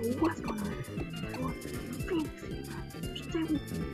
what's going on? I want fantasy. Stay with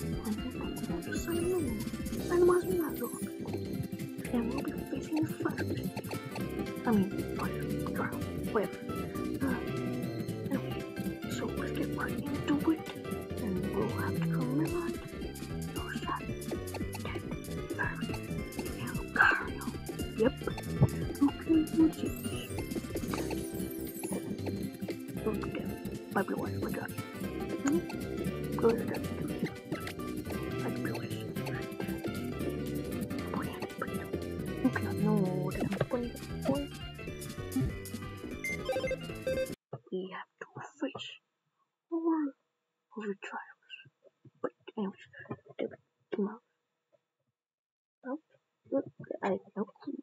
I have no clue.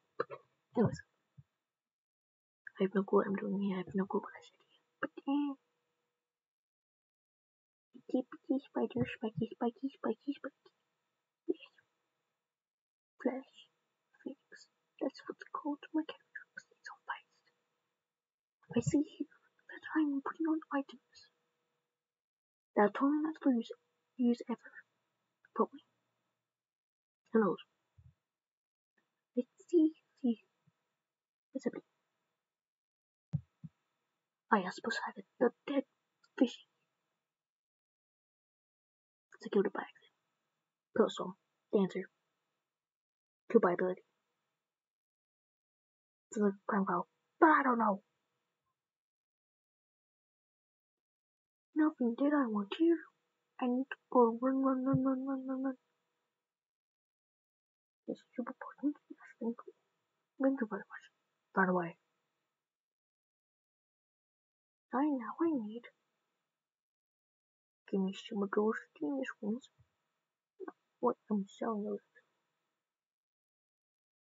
Anyways, I have no clue what I'm doing here. I have no clue what I said here. But eh. Itty bitty spider, spiky, spiky, spiky, spiky. Yes. Flash, Phoenix. That's what's called my character because it's so fast. I see here that I'm putting on items that I'm totally not to use, use ever. Probably. Who knows? Let's see, see. What's happening? Oh yeah, I suppose I have it. The dead fishy. It's a killed by accident. Postal. Dancer. Killed by ability. It's a crime call. But I don't know. Nothing did I want here. I need to oh, go run, run, run, run, run, run, run. This is super important. Thank. Thank you very much. By the way. I now I need. Give me some of those genius ones. What I'm selling those.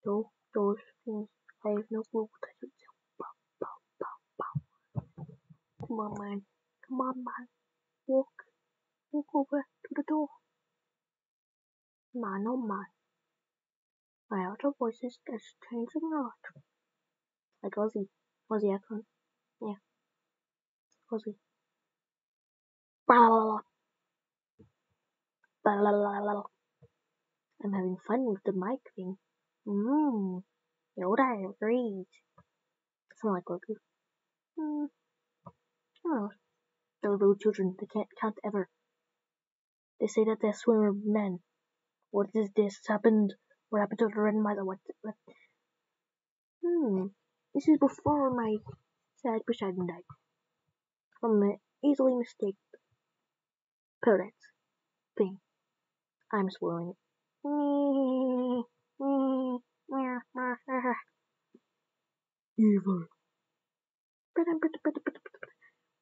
Those, those things. I have no clue what I should sell. Bow, bow, bow, bow. Come on, man. Come on, man. Walk. Walk over to the door. Man, oh man. My outer voices is changing a lot. Like Ozzy. Ozzy accent. Yeah. Ozzy. I'm having fun with the mic thing. Mmm. Yoda agrees. Sound like Goku. Hmm. Oh. They're little children. They can't count ever. They say that they're swimmer men. What is this? happened? What happened to the red mother? What? What? Hmm. This is before my sad Poseidon died. From an easily mistaken parents thing. I'm swallowing it. Evil.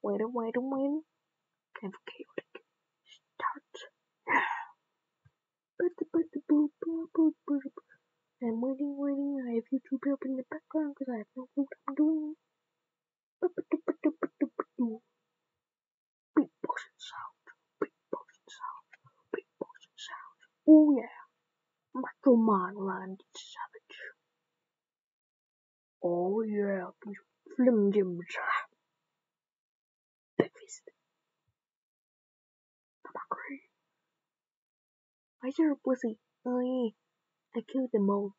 Wait a wait a wait. Kind of chaotic. Start. I'm waiting, waiting. I have YouTube up in the background because I have no clue what I'm doing. Beatboxing sound, beatboxing sound, beatboxing sound. Oh yeah, Macho Man Randy Savage. Oh yeah, Slim Jim Big I hear Blissey. Oh yeah, I killed them all.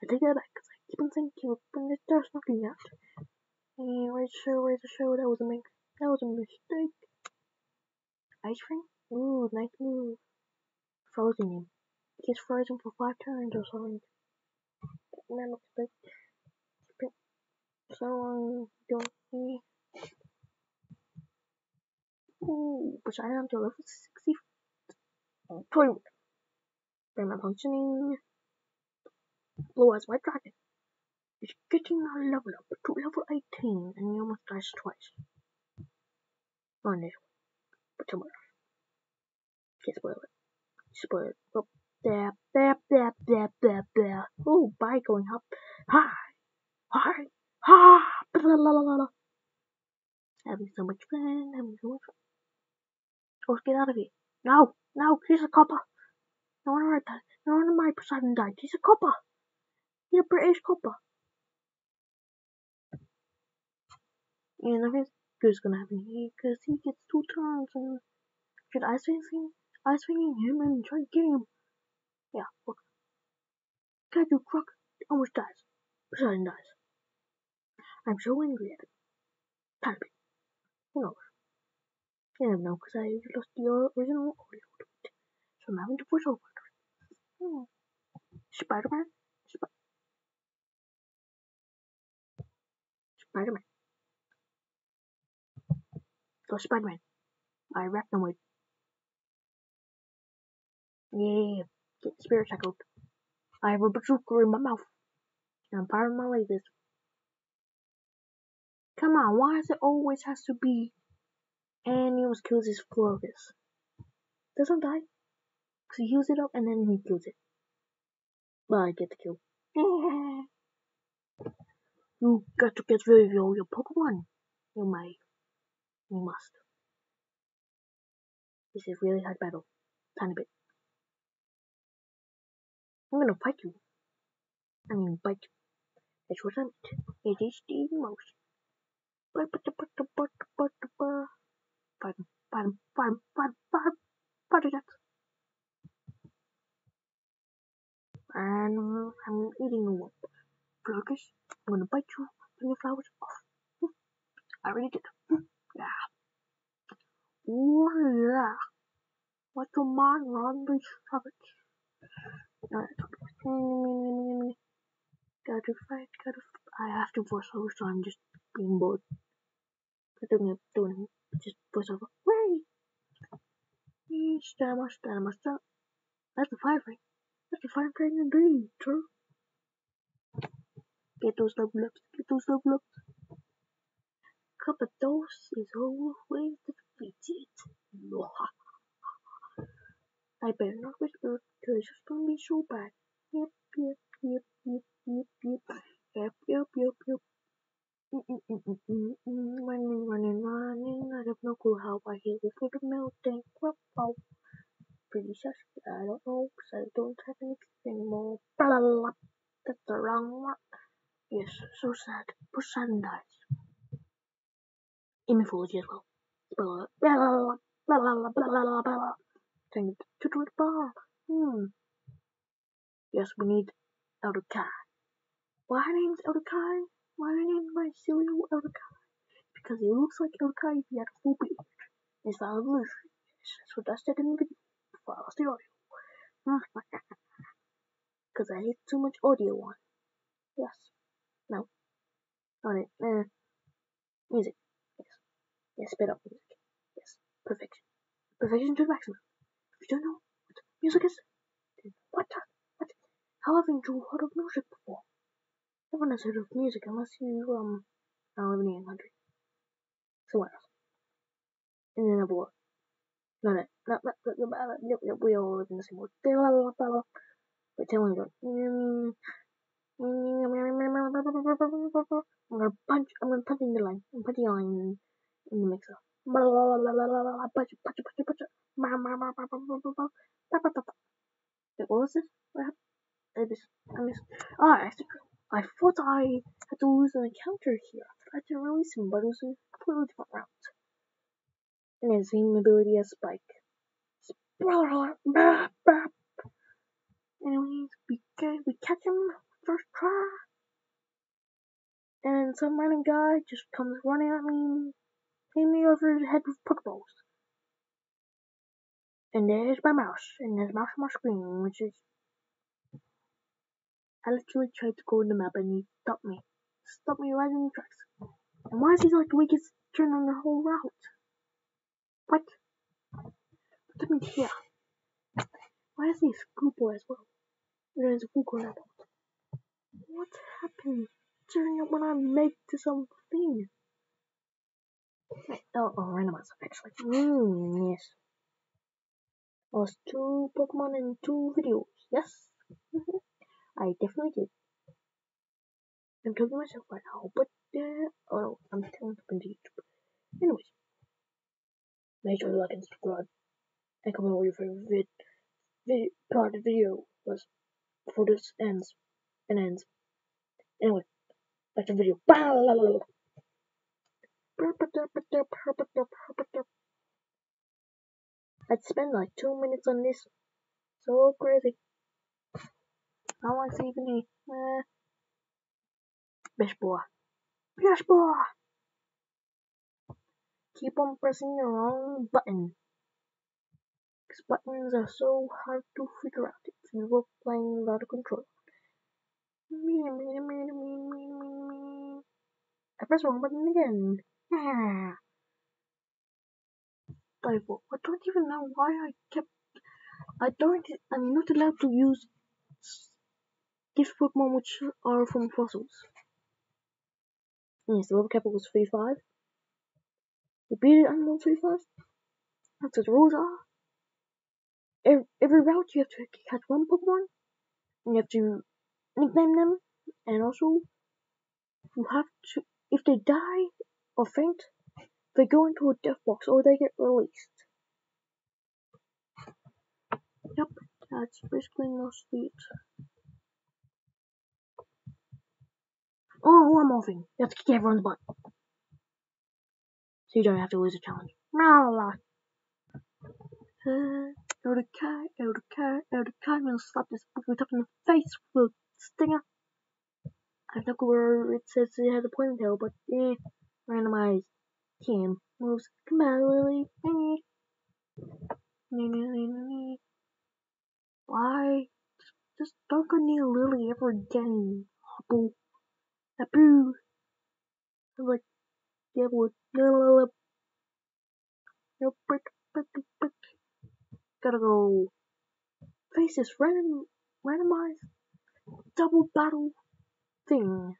I take that back because I keep on saying kill, but there's nothing yet. And where's the show? Where's the show? That was a make. That was a mistake. Ice cream? Ooh, nice move. Frozen him. He's frozen for five turns or something. That looks big. So, um, don't see. Ooh, Poseidon to level 60. Toy Brain functioning. Blue Eyes White Dragon is getting a level up to level 18 and he almost dies twice. On this one. But somewhere else. Can't spoil it. Spoil it. Oh, there, there, there, there, there, there. Oh, bye going up. Hi, hi, ha, blah, blah, blah, blah. Having so much fun, having so much fun. Oh, get out of here. No, no, he's a copper. No one heard that. No one of my Poseidon died. He's a copper. He's a British copper. And if he's good is gonna happen here because he gets two turns and should I swing him? I swinging him and try to get him. Yeah, look. Kaiju truck almost dies. Poseidon dies. I'm so angry at it. Panic. Who knows? Never know because I lost the original audio to it. So I'm having to voice over it. Hmm. Spider-Man? Sp- Spider-Man. Go Spider-Man. I Arachnoid. Yeah, get the spirit shackled. I have a bazooka in my mouth. And I'm firing my lasers. Come on, why does it always has to be and he almost kills his Florgus? Doesn't die. Cause he heals it up and then he kills it. But I get the kill. you got to get rid of your, your Pokemon. You may. You must. This is really hard battle. Tiny bit. I'm gonna fight you. I mean bite you. That's what I meant. It is the emotion. Him, fight him, fight him, fight him, And I'm eating whoop. Florgus, I'm gonna bite you and your flowers off. I already did. Yeah. Oh yeah. Like a man run the savage. Alright. Mm, mm, mm, gotta fight, gotta. I have to voice over, so I'm just being bored. Потом я push over. Wait! Stammer, stammer, stammer. That's a fire firefight. That's a firefight indeed, true. Get those double ups, get those double ups. Cup of dose is always defeated. I better not whisper, cause it's just gonna be so bad. Yep, yep, yep, yep, yep, yep. Yep, yep, yep, yep. Running, running, running, I have no clue how I hit it for the melting. Wow. Pretty sus, I don't know, cause I don't have any anymore. Blah, blah, blah. That's the wrong one. Yes, so sad. Poseidon dies. In mythology as well. Blah, blah, blah, blah, blah, blah, blah, blah, blah. Thank you to the bar. Hmm. Yes, we need Elder Kai. Why name's Elder Why her name's my silly Elder Because he looks like Elder if he had a full beard. It's style of illusion. That's what I said in the video. Before I lost the audio. Because I hate too much audio on. Yes. No. On it. Eh. Music. Yes. Yes, spit up music. Yes. Perfection. Perfection to the maximum. If you don't know what music is, then what? What? How haven't you heard of music before? No one has heard of music unless you, um, are living in a country. Somewhere else. In another world. No, no, no, no, no, no, no, no, we all live in the same world. Wait, tell me. I'm gonna punch, I'm gonna punch in the line. I'm punching a line in, the mixer. Punch, punch, punch, punch. What was this? What happened? I missed. I missed. Ah, I, I thought I had to lose an encounter here. I tried to release him, but it was a completely different route. And his same ability as Spike. Anyways, we we catch him first try. And some random guy just comes running at me, hitting me over the head with Pokeballs. And there's my mouse, and there's mouse on my screen, which is... I literally tried to go in the map and he stopped me. Stopped me right in the tracks. And why is he like the weakest turn on the whole route? What? Put him here. Why is he a schoolboy as well? There's a full grown What happened during when I make to something? Oh, oh, randomizer, actually. Mm, yes was two Pokemon in two videos. Yes, mm-hmm. I definitely did. I'm talking myself right now, but uh, oh I'm telling up into YouTube. Anyways, make sure you like and subscribe, and comment what your favorite vid, part of the video was before this ends and ends. Anyway, to the video. I'd spend like two minutes on this. So crazy. The uh, Bish boy. Bish boy! Keep on pressing the wrong button. Because buttons are so hard to figure out if you were playing without a controller. I press wrong button again. Ah. Bible. I don't even know why I kept. I don't. I'm not allowed to use gift Pokemon which are from fossils. Yes, the level cap was 3-5. You beat it under 3-5. That's what the rules are. Every, every route you have to catch one Pokemon. And you have to nickname them. And also, you have to, if they die or faint, they go into a death box or they get released. Yep, that's basically mostly it. Oh, one more thing. You have to kick everyone's butt. So you don't have to lose a challenge. La la. Uh, Elder-Kai, Elder Kai, Elder Kai, I'm gonna slap this book in the face with a stinger. I no clue where it says it has a ponytail, but eh, randomized. Cam moves compatibility. Why? Just don't go near Lily ever again, Hopple. Apu. I'm like, yeah, wood. Nope, brick, brick, brick. Gotta go face this random, randomized double battle thing.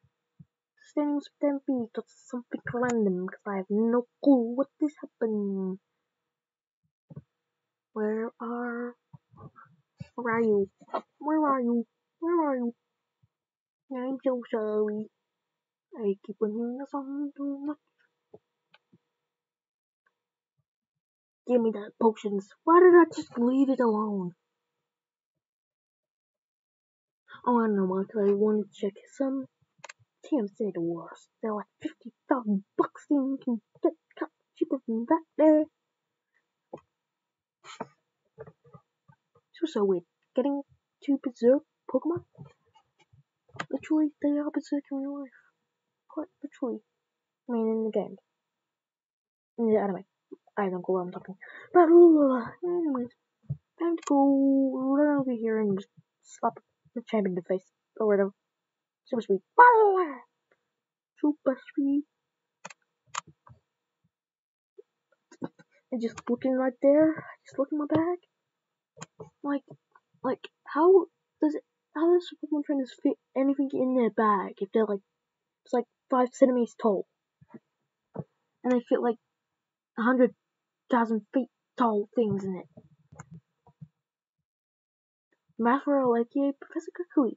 Standing stampede or something random because I have no clue what this happened. Where are where are you? Where are you? Where are you? I'm so sorry. I keep on hearing the song too much. Give me the potions. Why did I just leave it alone? Oh, I don't know why, because I wanted to check some TM said it was. They're like 50,000 bucks and you can get cut cheaper than that there. So, so weird. Getting to Berserk Pokemon? Literally, they are Berserk in real life. Quite literally. I mean, in the game. The anime. I don't know what I'm talking. But, anyways, time to go run over here and just slap the champ in the face. Or whatever. Super sweet. Super sweet. And just looking right there, just look in my bag. Like, like, how does it, how does Pokemon trainers fit anything in their bag if they're like, it's like five centimeters tall? And they fit like a hundred thousand feet tall things in it. Mathra aka Professor Kukui.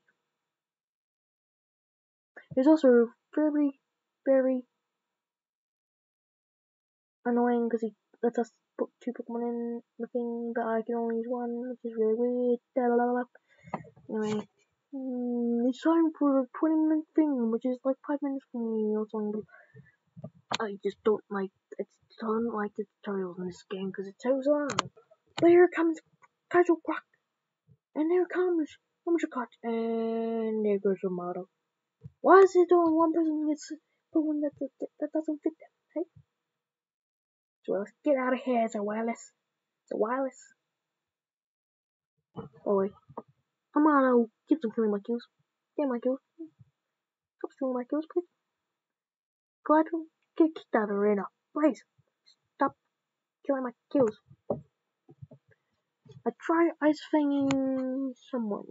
It's also very, very annoying because he lets us put two Pokemon in the thing, but I can only use one, which is really weird. Anyway, mm, it's time for a 20 minute thing, which is like 5 minutes for me or something. I just don't like, I don't like the tutorials in this game because it's so long. But here comes Kaizo Quack, and there comes Cut, and there goes your model. Why is it only one person gets Pokemon that, that, that doesn't fit them, hey? So let's get out of here, it's a wireless. It's a wireless. Oh wait. Come on, I'll keep some killing my kills. Get my kills. Stop stealing my kills, please. Glad to get kicked out of the arena. Please. Stop killing my kills. I try ice fanging someone.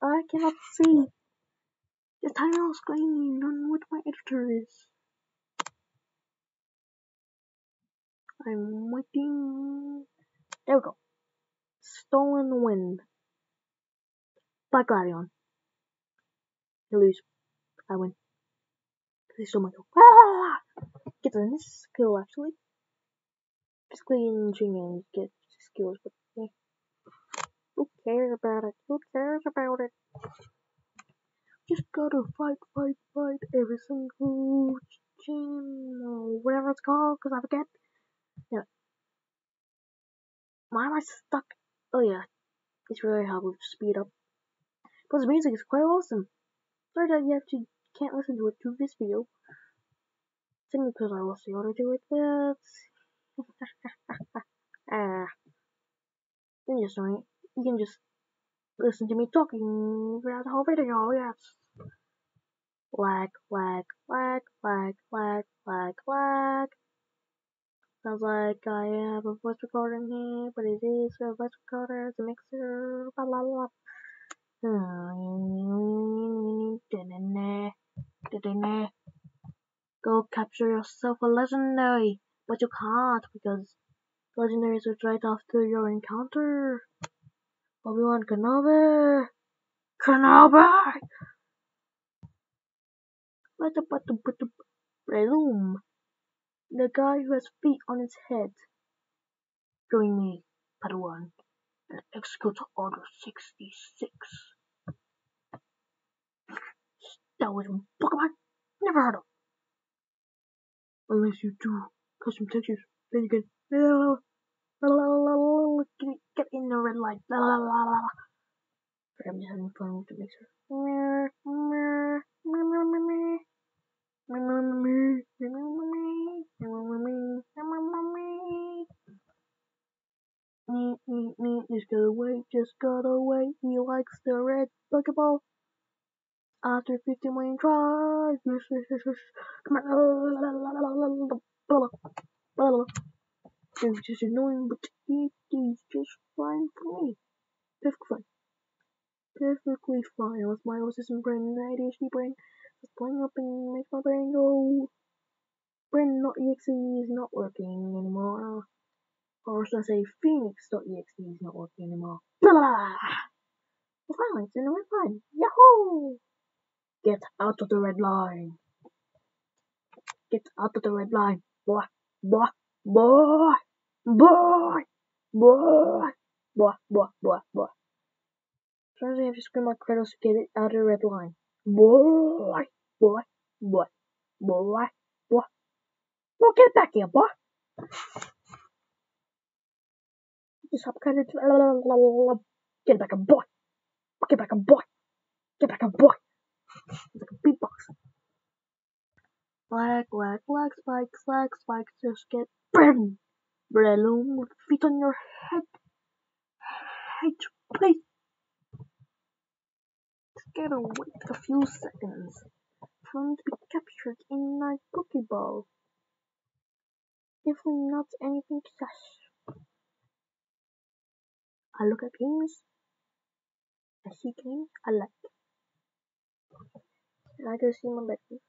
I cannot see the title screen on what my editor is. I'm waiting. There we go. Stolen Wind. By Gladion. You lose. I win. Because he stole my kill. Ah! Get this skill actually. Basically in and get skills, but yeah. Who cares about it? Who cares about it? Just gotta fight, fight, fight every single chain or whatever it's called, because I forget. Yeah. Why am I stuck? Oh yeah, it's really hard with speed up. But the music is quite awesome. Sorry that you have to can't listen to it through this video. Simply because I lost the order to it, but ah, you just don't. You can just listen to me talking throughout the whole video. Yes. Lag, lag, lag, lag, lag, lag, lag. Sounds like I have a voice recorder in here, but it is a voice recorder, it's a mixer, blah blah blah. Go capture yourself a legendary, but you can't because legendaries are right after your encounter. Obi-Wan Kenobi! Kenobi! Breloom, the guy who has feet on his head. Join me, Padawan, and execute Order 66. That was Pokemon never heard of. Unless you do custom textures, then you can get in the red light. I'm just having fun with the mixer. Just gotta wait, just gotta wait. He likes the red Pokeball. After 50 million tries, yes, yes. Come on. It's just annoying, but it is just fine for me. Perfectly fine. Perfectly fine. Unless my autism brain and ADHD brain is playing up and makes my brain go. Brain not exe is not working anymore. Or should I say Phoenix.exe is not working anymore. Blah blah blah. Well, finally, it's in the red line. Yahoo! Get out of the red line. Get out of the red line. Boy, boy, boy, boy, boy, boy, boy, boy, boy. Sometimes I have to scream like Kratos to get it out of the red line. Boy, boy, boy, boy, boy. Well, get back here, boy. Just hop kind of. Get back a boy. Get back a boy. Get back a boy. It's like a beatbox. Black, black, black spikes, black spikes, just get burned. Breloom feet on your head. Head, please. Just gotta wait a few seconds him to be captured in my Pokeball. Definitely not anything cash. I look at games. I see games I like. And I go see my bedroom.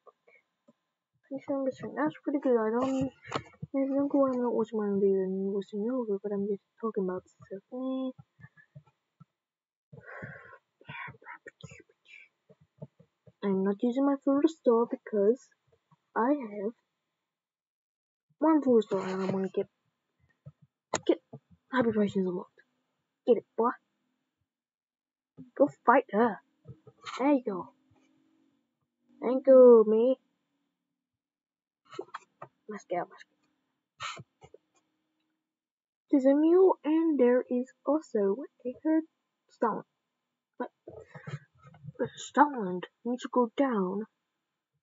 Twenty-seven percent. That's pretty good. I don't. You don't go, I'm not watching my video and watching over, but I'm just talking about stuff. Eh. I'm not using my full restore because I have one full restore and I'm gonna get get happy prices unlocked. Get it, boy. Go fight her. There you go. Thank you, me. Let's let's go. There's a mule and there is also a herd Stalin. But, but Stalin needs to go down.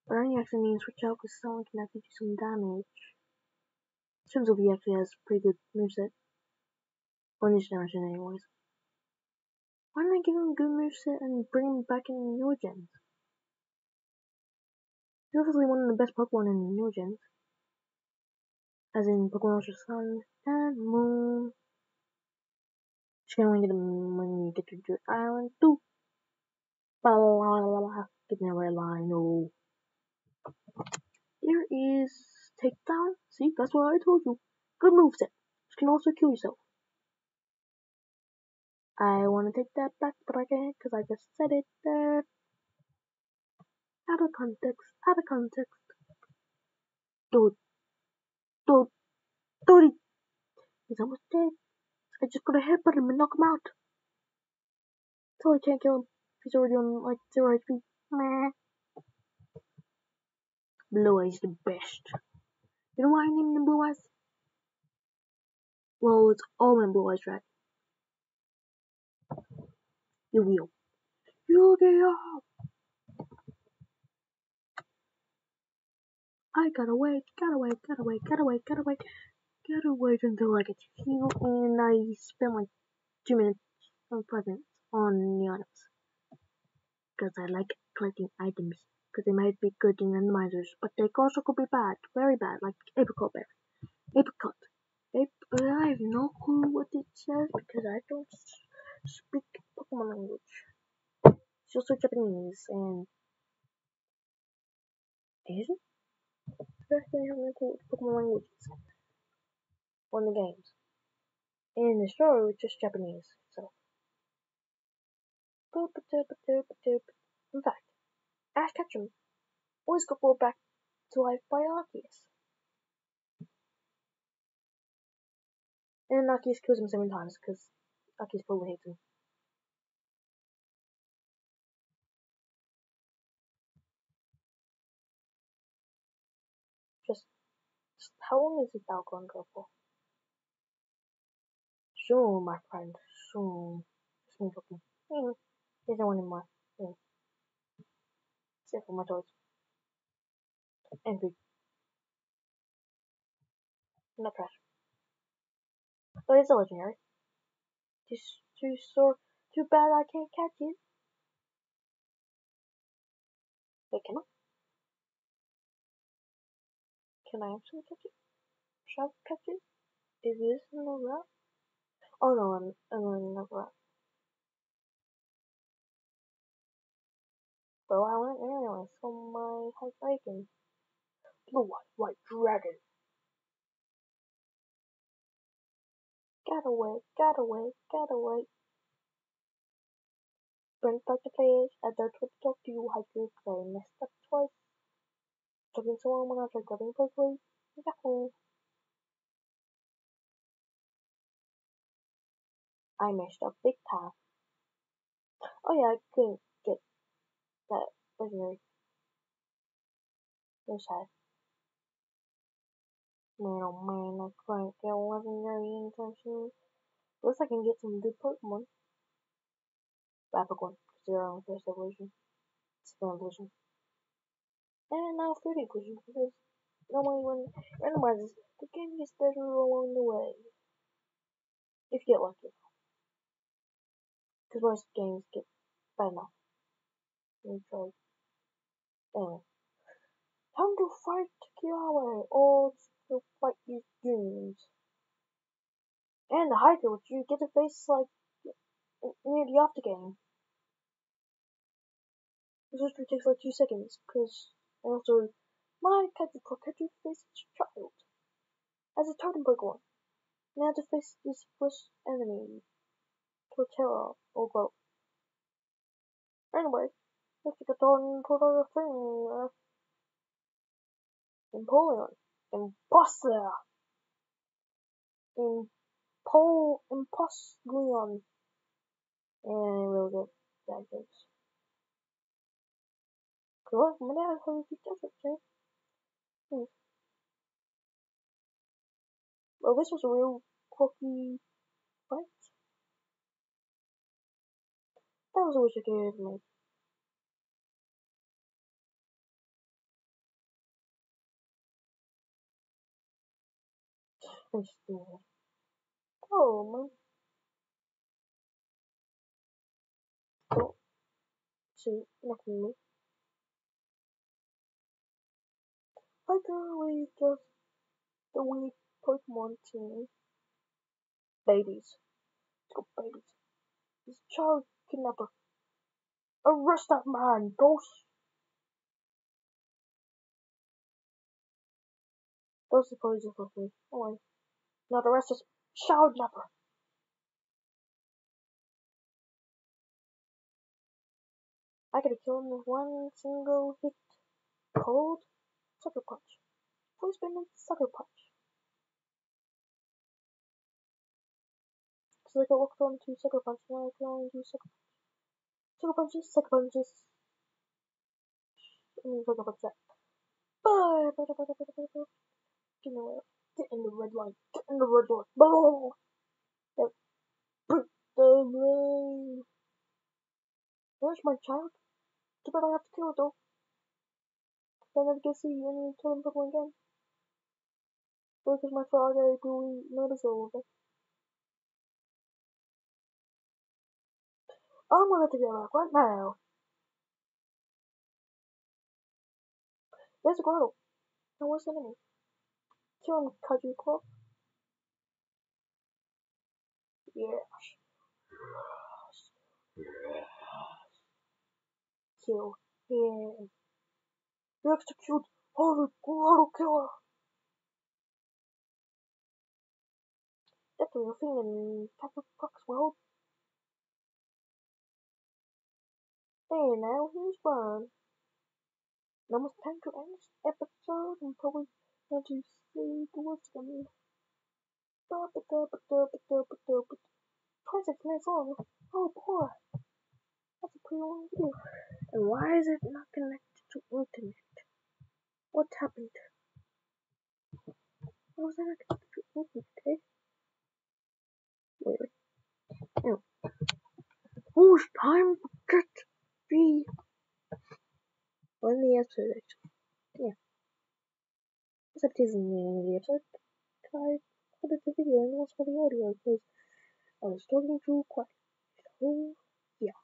But only actually means switch out because Stalin can actually do some damage. Out he actually has pretty good moveset. On this generation anyways. Why don't I give him a good moveset and bring him back in the new gens? He's obviously one of the best Pokemon in the new gens. As in Pokemon Ultra Sun and Moon. Can only get them when you get to Druid Island too. Blah blah blah blah. Get in red line, no. There is takedown. See, that's what I told you. Good moveset. You can also kill yourself. I want to take that back, but I can't because I just said it. Uh, out of context. Out of context. Dude. Dude. Dude. He's almost dead. I just got a headbutt him and knock him out. Totally can't kill him. He's already on like zero HP. Meh. Blue Eyes the best. You know why I named him Blue Eyes? Well, it's all my Blue Eyes, right? Yu-Gi-Oh! Yu-Gi-Oh! I gotta wait, gotta wait, gotta wait, gotta wait, gotta wait, gotta wait until I get to and I spent like two minutes, or five minutes on the items. Because I like collecting items, because they might be good in randomizers, but they also could be bad, very bad, like apricot berry. Apricot. Ap I have no clue what it says, because I don't speak Pokemon language. It's also Japanese, and... Asian? Especially having a clue Pokemon languages on the games. And the story was just Japanese, so. In fact, Ash Ketchum always got brought back to life by Arceus. And Arceus kills him seven times because Arceus probably hates him. Just, just how long is this battle going to go for? Sure, my friend, sure. Just me talking. Mm. There's no one in my room. Except for my toys. And food. Not trash. But it's a legendary. Just too sore. Too bad I can't catch it. Wait, can I? Can I actually catch it? Shall I catch it? Is this in the route? Oh no, I'm, I'm in the route. So I went anyway, so my heart breaking. Blue white, white dragon. Get away, get away, get away. Brent back the page. I don't want to talk to you, Haiku, because I messed up twice. Talking to someone when I tried grabbing quickly. Yahoo! I messed up big time. Oh yeah, I couldn't get that legendary. No sad. Man, oh man, I couldn't get legendary anytime soon. At least I can get some good Pokemon. Because they're on first evolution. Second evolution. And now third evolution, because normally when randomizes, the game gets better along the way. If you get lucky. Because most games get better. enough. Let me try. Anyway. Time to fight Kiawe or to fight these goons. And the hiker, which you get to face like near the after game. This literally takes like two seconds, because also my Kajuko Kaju faced child as a totem Pokemon. Now to face this first enemy, Torterra or Grow. Anyway, let's get on to the thing. Empoleon, Imposter, Impol, Imposglion, and really good bad jokes. Cool, my dad has these jokes too. Hmm. Well, this was a real quirky fight. That was a good mate. Interesting. Oh, man. Cool. See, nothing new. Like we just the weak Pokemon team. Babies. Let's go, babies. This child kidnapper. Arrest that man, Ghost! Ghost is probably just for free. Wait. Now the rest is child kidnapper. I gotta kill him with one single hit. Cold Sucker Punch. Voice Bending Sucker Punch. So I got locked on to Sucker Punch, now I can only do Sucker Punch. Sucker Punches, Sucker Punches. I mean, Sucker Punch that. Bye. Bye. Bye. Bye. Bye. Bye. Bye. Get in the red. Get in the red light. Get in the red light. Yep. Put the rain. Where's my child? Too bad I have to kill it though. Then I to see any totem Pokemon again. Because my frog I really notice all it. I'm gonna get back right now. There's a grotto. Now where's the enemy? Kill him, Kaiju Club. Yes. Yes. Kill him. Execute our grotto killer. Definitely a thing in Captain Fox world. And now he's gone. Now it's time to end this episode and probably want to say the words again. 26 minutes long. Oh boy. That's a pretty long video. And why is it not connected to internet? What happened? Why was I not connected to internet? Eh? Wait, wait. No. Whose time to get the on the episode actually. Yeah. Except it isn't the end of the episode. I recorded the video and lost all the audio because I was talking too quiet. So yeah.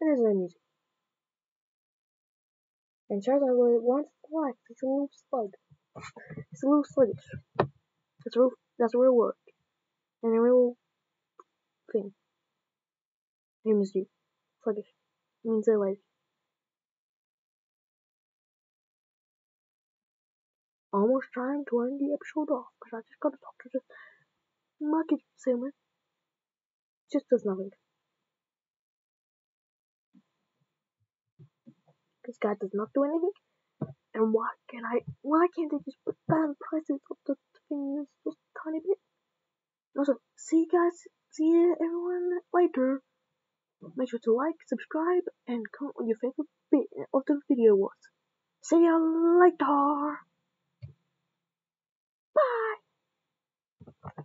And there's no music. And Charles, Charizard was once black, it's a little slug. It's a little sluggish. That's a real that's a real word. And a real thing. Name is you. Sluggish. It means they're lazy. Almost time to end the episode off, because I just gotta talk to this market salesman. Just does nothing. This guy does not do anything. And why can I? Why can't they just put band prices up the things just a tiny bit? Also, see you guys. See you everyone later. Make sure to like, subscribe, and comment what your favorite bit of the video was. See ya later! Bye!